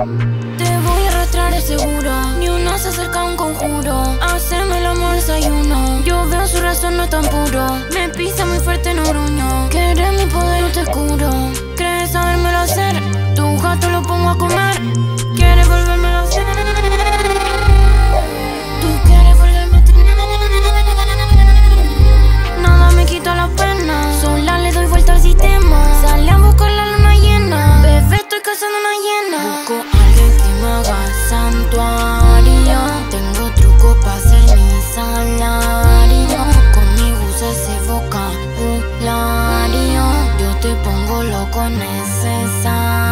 Te voy a arrastrar de seguro, ni uno se acerca a un conjuro. Hacerme el amor desayuno, yo veo su razón no tan puro. Me pisa muy fuerte, no gruño, querer mi poder no te curo. poco necesario.